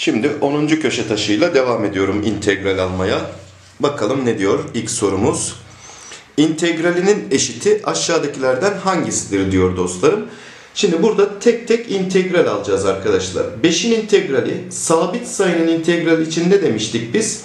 Şimdi 10. köşe taşıyla devam ediyorum integral almaya. Bakalım ne diyor ilk sorumuz. İntegralinin eşiti aşağıdakilerden hangisidir diyor dostlarım. Şimdi burada tek tek integral alacağız arkadaşlar. 5'in integrali sabit sayının integrali için ne demiştik biz?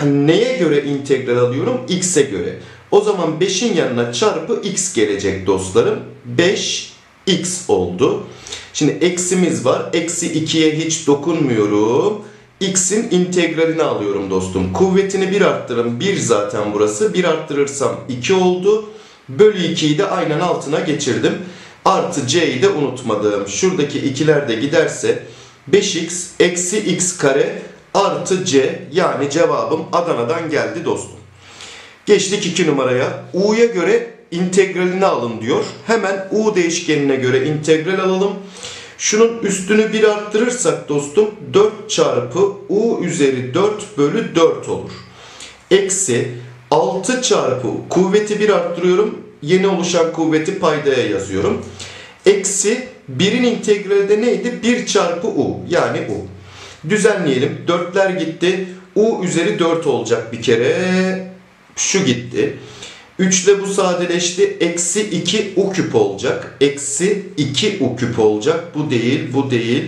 Hani neye göre integral alıyorum? X'e göre. O zaman 5'in yanına çarpı x gelecek dostlarım. 5x oldu. Şimdi eksimiz var. Eksi 2'ye hiç dokunmuyorum. X'in integralini alıyorum dostum. Kuvvetini 1 arttırın. 1 zaten burası. 1 arttırırsam 2 oldu. Bölü 2'yi de aynen altına geçirdim. Artı c'yi de unutmadım. Şuradaki ikiler de giderse 5x eksi x kare artı c yani cevabım Adana'dan geldi dostum. Geçtik 2 numaraya. U'ya göre integralini alın diyor. Hemen U değişkenine göre integral alalım. Şunun üstünü 1 arttırırsak dostum 4 çarpı U üzeri 4 bölü 4 olur. Eksi 6 çarpı kuvveti 1 arttırıyorum. Yeni oluşan kuvveti paydaya yazıyorum. Eksi 1'in integrali de neydi? 1 çarpı U yani U. Düzenleyelim. 4'ler gitti. U üzeri 4 olacak bir kere. Şu gitti. 3 ile bu sadeleşti. Eksi 2 u küp olacak. Eksi 2 u küp olacak. Bu değil, bu değil.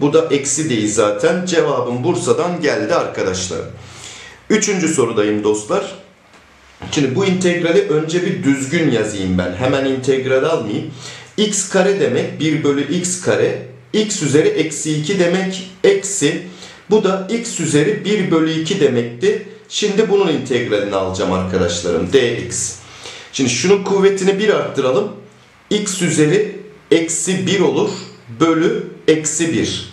Bu da eksi değil zaten. Cevabım Bursa'dan geldi arkadaşlar. Üçüncü sorudayım dostlar. Şimdi bu integrali önce bir düzgün yazayım ben. Hemen integral almayayım. x kare demek 1 bölü x kare. x üzeri eksi 2 demek. Eksi. Bu da x üzeri 1 bölü 2 demekti. Şimdi bunun integralini alacağım arkadaşlarım. dx. Şimdi şunun kuvvetini 1 arttıralım. x üzeri eksi 1 olur. Bölü eksi 1.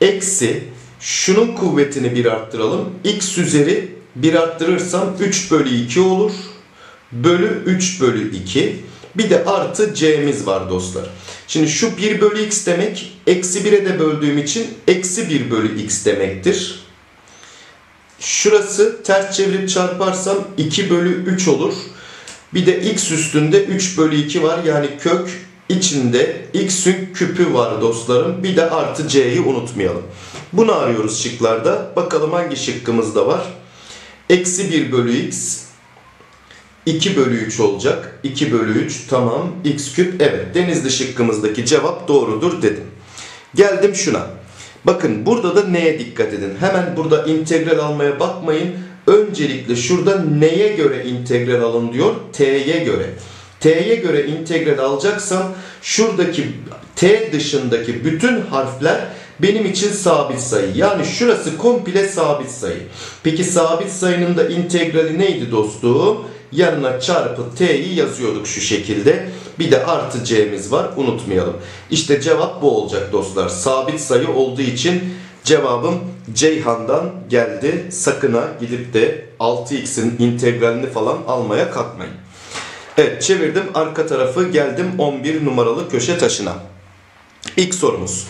Eksi şunun kuvvetini 1 arttıralım. x üzeri 1 arttırırsam 3 bölü 2 olur. Bölü 3 bölü 2. Bir de artı c'miz var dostlar. Şimdi şu 1 bölü x demek eksi 1'e de böldüğüm için eksi 1 bölü x demektir. Şurası ters çevirip çarparsam 2 bölü 3 olur. Bir de x üstünde 3 bölü 2 var. Yani kök içinde x'ün küpü var dostlarım. Bir de artı c'yi unutmayalım. Bunu arıyoruz şıklarda. Bakalım hangi şıkkımızda var. Eksi 1 bölü x 2 bölü 3 olacak. 2 bölü 3 tamam. x küp evet. Denizli şıkkımızdaki cevap doğrudur dedim. Geldim şuna. Bakın burada da neye dikkat edin. Hemen burada integral almaya bakmayın. Öncelikle şurada neye göre integral alın diyor? T'ye göre. T'ye göre integral alacaksam şuradaki T dışındaki bütün harfler benim için sabit sayı. Yani şurası komple sabit sayı. Peki sabit sayının da integrali neydi dostum? Yanına çarpı t'yi yazıyorduk şu şekilde. Bir de artı c'miz var unutmayalım. İşte cevap bu olacak dostlar. Sabit sayı olduğu için cevabım Ceyhan'dan geldi. Sakın ha gidip de 6x'in integralini falan almaya kalkmayın. Evet çevirdim arka tarafı geldim 11 numaralı köşe taşına. İlk sorumuz.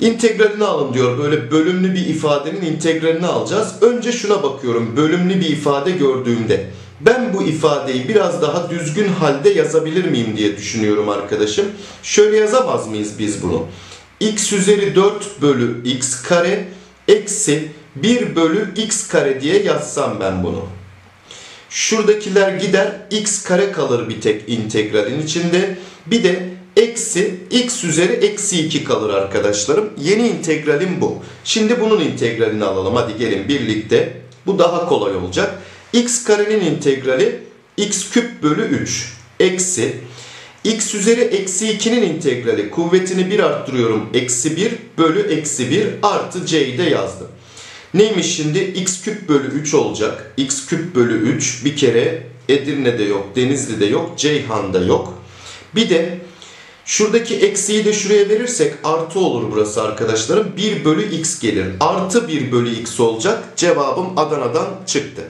İntegralini alın diyor. Böyle bölümlü bir ifadenin integralini alacağız. Önce şuna bakıyorum. Bölümlü bir ifade gördüğümde ben bu ifadeyi biraz daha düzgün halde yazabilir miyim diye düşünüyorum arkadaşım. Şöyle yazamaz mıyız biz bunu? x üzeri 4 bölü x kare eksi 1 bölü x kare diye yazsam ben bunu. Şuradakiler gider x kare kalır bir tek integralin içinde. Bir de eksi x üzeri eksi 2 kalır arkadaşlarım. Yeni integralim bu. Şimdi bunun integralini alalım. Hadi gelin birlikte. Bu daha kolay olacak x karenin integrali x küp bölü 3 eksi x üzeri eksi 2'nin integrali kuvvetini 1 arttırıyorum eksi 1 bölü eksi 1 artı c'yi de yazdım. Neymiş şimdi x küp bölü 3 olacak. x küp bölü 3 bir kere Edirne'de yok, Denizli'de yok, Ceyhan'da yok. Bir de şuradaki eksiyi de şuraya verirsek artı olur burası arkadaşlarım. 1 bölü x gelir. Artı 1 bölü x olacak. Cevabım Adana'dan çıktı.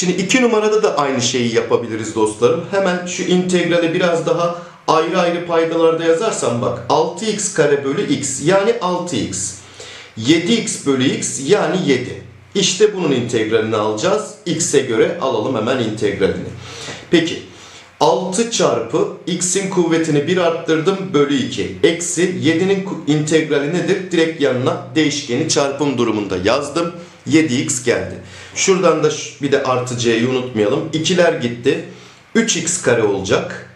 Şimdi iki numarada da aynı şeyi yapabiliriz dostlarım. Hemen şu integrali biraz daha ayrı ayrı paydalarda yazarsam bak 6x kare bölü x yani 6x. 7x bölü x yani 7. İşte bunun integralini alacağız. x'e göre alalım hemen integralini. Peki 6 çarpı x'in kuvvetini 1 arttırdım bölü 2. Eksi 7'nin integrali nedir? Direkt yanına değişkeni çarpım durumunda yazdım. 7x geldi. Şuradan da bir de artı c'yi unutmayalım. 2'ler gitti. 3x kare olacak.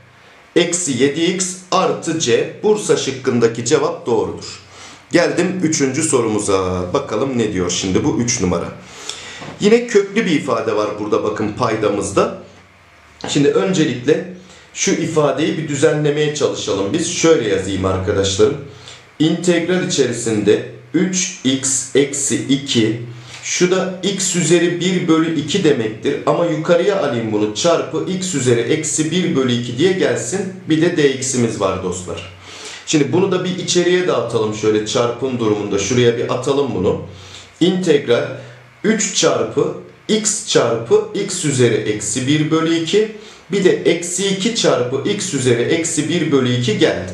Eksi 7x artı c. Bursa şıkkındaki cevap doğrudur. Geldim 3. sorumuza. Bakalım ne diyor şimdi bu 3 numara. Yine köklü bir ifade var burada bakın paydamızda. Şimdi öncelikle şu ifadeyi bir düzenlemeye çalışalım. Biz şöyle yazayım arkadaşlarım. İntegral içerisinde 3x eksi 2 şu da x üzeri 1 bölü 2 demektir. Ama yukarıya alayım bunu çarpı x üzeri eksi 1 bölü 2 diye gelsin. Bir de dx'imiz var dostlar. Şimdi bunu da bir içeriye dağıtalım şöyle çarpım durumunda. Şuraya bir atalım bunu. İntegral 3 çarpı x çarpı x üzeri eksi 1 bölü 2 bir de eksi 2 çarpı x üzeri eksi 1 bölü 2 geldi.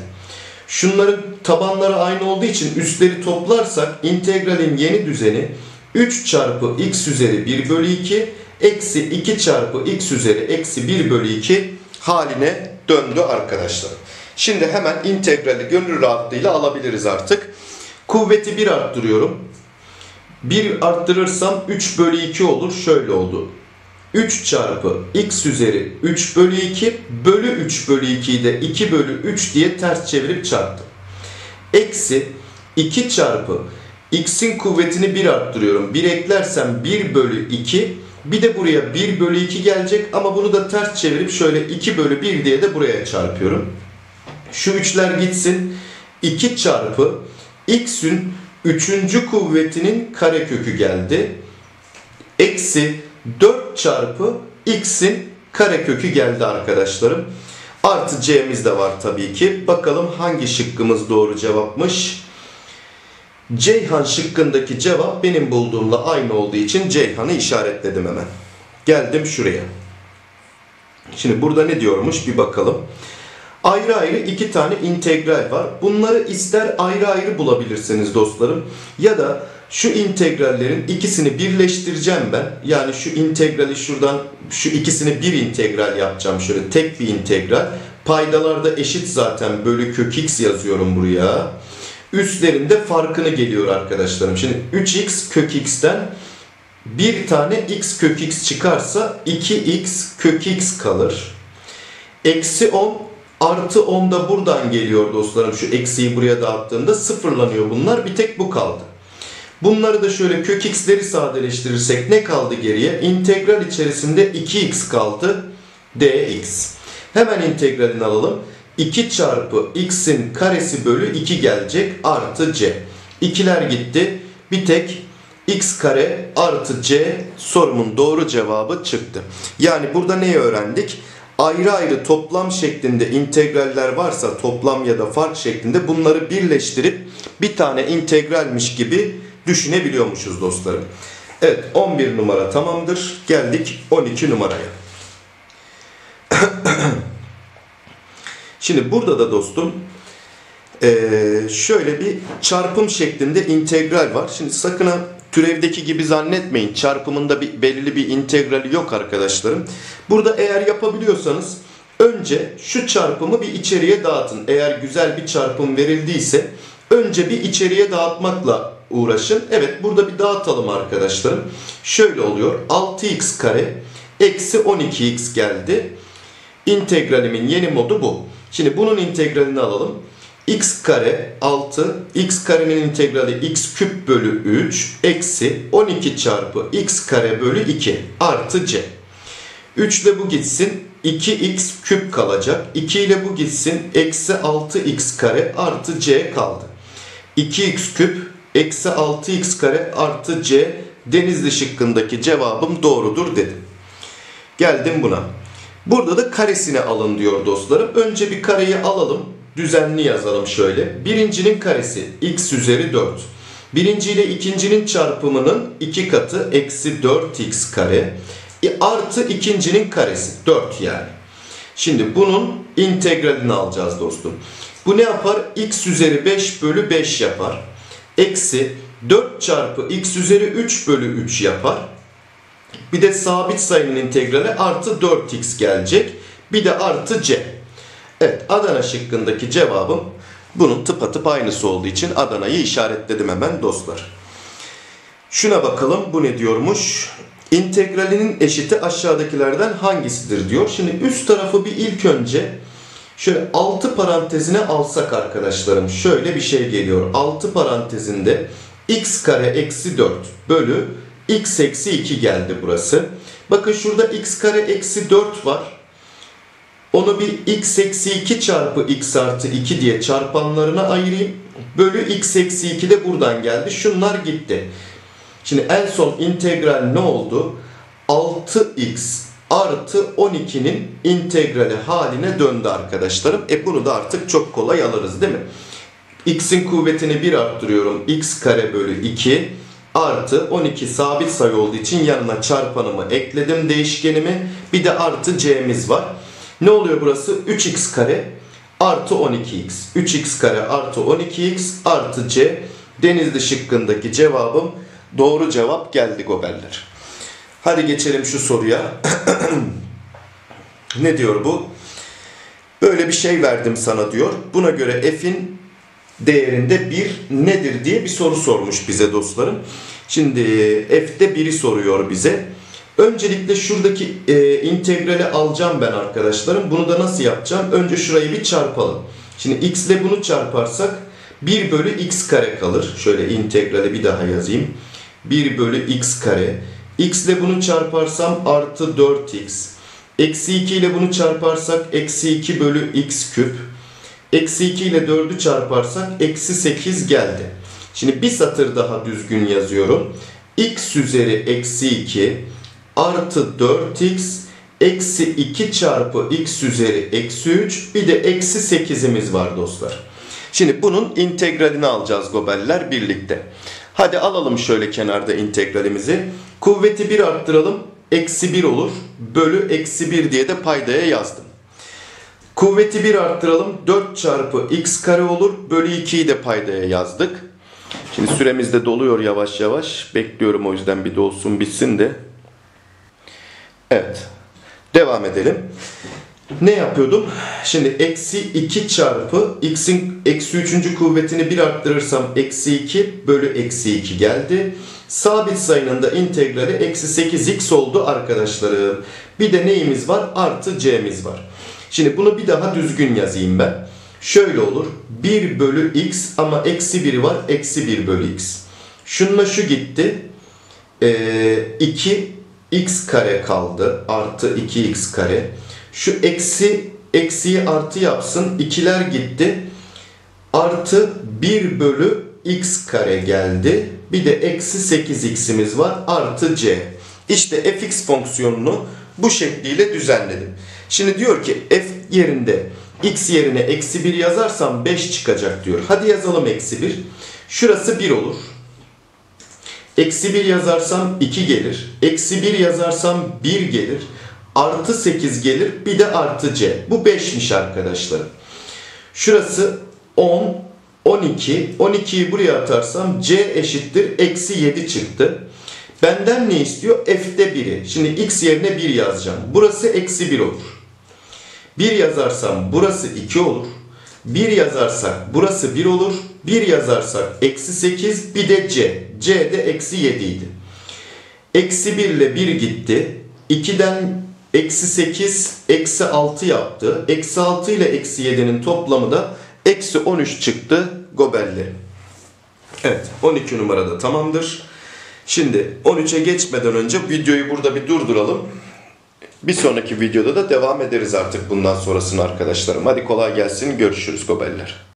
Şunların tabanları aynı olduğu için üstleri toplarsak integralin yeni düzeni 3 çarpı x üzeri 1 bölü 2 eksi 2 çarpı x üzeri eksi 1 bölü 2 haline döndü arkadaşlar. Şimdi hemen integrali gönül rahatlığıyla alabiliriz artık. Kuvveti 1 arttırıyorum. 1 arttırırsam 3 bölü 2 olur. Şöyle oldu. 3 çarpı x üzeri 3 bölü 2 bölü 3 bölü 2'yi de 2 bölü 3 diye ters çevirip çarptım. Eksi 2 çarpı x'in kuvvetini 1 arttırıyorum. 1 eklersem 1 bölü 2 bir de buraya 1 bölü 2 gelecek ama bunu da ters çevirip şöyle 2 bölü 1 diye de buraya çarpıyorum. Şu üçler gitsin. 2 çarpı x'ün 3. kuvvetinin karekökü geldi. Eksi 4 çarpı x'in karekökü geldi arkadaşlarım. Artı c'miz de var tabii ki. Bakalım hangi şıkkımız doğru cevapmış. Ceyhan şıkkındaki cevap benim bulduğumla aynı olduğu için Ceyhan'ı işaretledim hemen. Geldim şuraya. Şimdi burada ne diyormuş bir bakalım. Ayrı ayrı iki tane integral var. Bunları ister ayrı ayrı bulabilirsiniz dostlarım. Ya da şu integrallerin ikisini birleştireceğim ben. Yani şu integrali şuradan şu ikisini bir integral yapacağım. Şöyle tek bir integral. Paydalarda eşit zaten bölü kök x yazıyorum buraya. Üstlerinde farkını geliyor arkadaşlarım. Şimdi 3x kök x'ten bir tane x kök x çıkarsa 2x kök x kalır. Eksi 10 artı 10 da buradan geliyor dostlarım. Şu eksiyi buraya dağıttığında sıfırlanıyor bunlar. Bir tek bu kaldı. Bunları da şöyle kök x'leri sadeleştirirsek ne kaldı geriye? İntegral içerisinde 2x kaldı. dx. Hemen integralini alalım. 2 çarpı x'in karesi bölü 2 gelecek artı c. İkiler gitti. Bir tek x kare artı c sorumun doğru cevabı çıktı. Yani burada neyi öğrendik? Ayrı ayrı toplam şeklinde integraller varsa toplam ya da fark şeklinde bunları birleştirip bir tane integralmiş gibi düşünebiliyormuşuz dostlarım. Evet 11 numara tamamdır. Geldik 12 numaraya. Şimdi burada da dostum şöyle bir çarpım şeklinde integral var. Şimdi sakın ha türevdeki gibi zannetmeyin. Çarpımında bir belirli bir integrali yok arkadaşlarım. Burada eğer yapabiliyorsanız önce şu çarpımı bir içeriye dağıtın. Eğer güzel bir çarpım verildiyse önce bir içeriye dağıtmakla uğraşın. Evet burada bir dağıtalım arkadaşlarım. Şöyle oluyor. 6x kare eksi 12x geldi. İntegralimin yeni modu bu. Şimdi bunun integralini alalım. x kare 6, x karenin integrali x küp bölü 3 eksi 12 çarpı x kare bölü 2 artı c. 3 ile bu gitsin 2x küp kalacak. 2 ile bu gitsin eksi 6x kare artı c kaldı. 2x küp eksi 6x kare artı c denizli şıkkındaki cevabım doğrudur dedim. Geldim buna. Burada da karesini alın diyor dostlarım. Önce bir kareyi alalım. Düzenli yazalım şöyle. Birincinin karesi x üzeri 4. Birinci ile ikincinin çarpımının iki katı eksi 4x kare. E, artı ikincinin karesi 4 yani. Şimdi bunun integralini alacağız dostum. Bu ne yapar? x üzeri 5 bölü 5 yapar. Eksi 4 çarpı x üzeri 3 bölü 3 yapar. Bir de sabit sayının integrali artı 4x gelecek. Bir de artı C. Evet Adana şıkkındaki cevabım bunun tıpatıp aynısı olduğu için Adana'yı işaretledim hemen dostlar. Şuna bakalım bu ne diyormuş? İntegralinin eşiti aşağıdakilerden hangisidir diyor. Şimdi üst tarafı bir ilk önce şöyle 6 parantezine alsak arkadaşlarım şöyle bir şey geliyor. 6 parantezinde x kare eksi 4 bölü x eksi 2 geldi burası. Bakın şurada x kare eksi 4 var. Onu bir x eksi 2 çarpı x artı 2 diye çarpanlarına ayırayım. Bölü x eksi 2 de buradan geldi. Şunlar gitti. Şimdi en son integral ne oldu? 6x artı 12'nin integrali haline döndü arkadaşlarım. E bunu da artık çok kolay alırız değil mi? x'in kuvvetini 1 arttırıyorum. x kare bölü 2 artı 12 sabit sayı olduğu için yanına çarpanımı ekledim değişkenimi. Bir de artı c'miz var. Ne oluyor burası? 3x kare artı 12x. 3x kare artı 12x artı c. Denizli şıkkındaki cevabım doğru cevap geldi gobeller. Hadi geçelim şu soruya. ne diyor bu? Böyle bir şey verdim sana diyor. Buna göre f'in değerinde 1 nedir diye bir soru sormuş bize dostlarım. Şimdi f'de 1'i soruyor bize. Öncelikle şuradaki e, integrali alacağım ben arkadaşlarım. Bunu da nasıl yapacağım? Önce şurayı bir çarpalım. Şimdi x ile bunu çarparsak 1 bölü x kare kalır. Şöyle integrali bir daha yazayım. 1 bölü x kare. x ile bunu çarparsam artı 4x. Eksi 2 ile bunu çarparsak eksi 2 bölü x küp. Eksi 2 ile 4'ü çarparsak eksi 8 geldi. Şimdi bir satır daha düzgün yazıyorum. x üzeri eksi 2 artı 4x eksi 2 çarpı x üzeri eksi 3 bir de eksi 8'imiz var dostlar. Şimdi bunun integralini alacağız gobeller birlikte. Hadi alalım şöyle kenarda integralimizi. Kuvveti 1 arttıralım. Eksi 1 olur. Bölü eksi 1 diye de paydaya yazdım. Kuvveti 1 arttıralım. 4 çarpı x kare olur. Bölü 2'yi de paydaya yazdık. Şimdi süremiz de doluyor yavaş yavaş. Bekliyorum o yüzden bir dolsun bitsin de. Evet. Devam edelim. Ne yapıyordum? Şimdi eksi 2 çarpı x'in eksi 3. kuvvetini 1 arttırırsam eksi 2 bölü eksi 2 geldi. Sabit sayının da integrali eksi 8x oldu arkadaşlarım. Bir de neyimiz var? Artı c'miz var. Şimdi bunu bir daha düzgün yazayım ben. Şöyle olur. 1 bölü x ama eksi 1 var. Eksi 1 bölü x. Şununla şu gitti. Ee, 2 x kare kaldı. Artı 2x kare. Şu eksi eksiyi artı yapsın. İkiler gitti. Artı 1 bölü x kare geldi. Bir de eksi 8x'imiz var. Artı c. İşte fx fonksiyonunu bu şekliyle düzenledim. Şimdi diyor ki f yerinde x yerine eksi 1 yazarsam 5 çıkacak diyor. Hadi yazalım eksi 1. Şurası 1 olur. Eksi 1 yazarsam 2 gelir. Eksi 1 yazarsam 1 gelir. Artı 8 gelir. Bir de artı c. Bu 5'miş arkadaşlarım. Şurası 10, 12. 12'yi buraya atarsam c eşittir. Eksi 7 çıktı. Benden ne istiyor? F'de 1'i. Şimdi x yerine 1 yazacağım. Burası eksi 1 olur. 1 yazarsam burası 2 olur. 1 yazarsak burası 1 olur. 1 yazarsak eksi 8 bir de c. c de eksi 7 idi. Eksi 1 ile 1 gitti. 2'den eksi 8 eksi 6 yaptı. Eksi 6 ile eksi 7'nin toplamı da eksi 13 çıktı gobelli. Evet 12 numarada tamamdır. Şimdi 13'e geçmeden önce videoyu burada bir durduralım. Bir sonraki videoda da devam ederiz artık bundan sonrasını arkadaşlarım. Hadi kolay gelsin. Görüşürüz gobeller.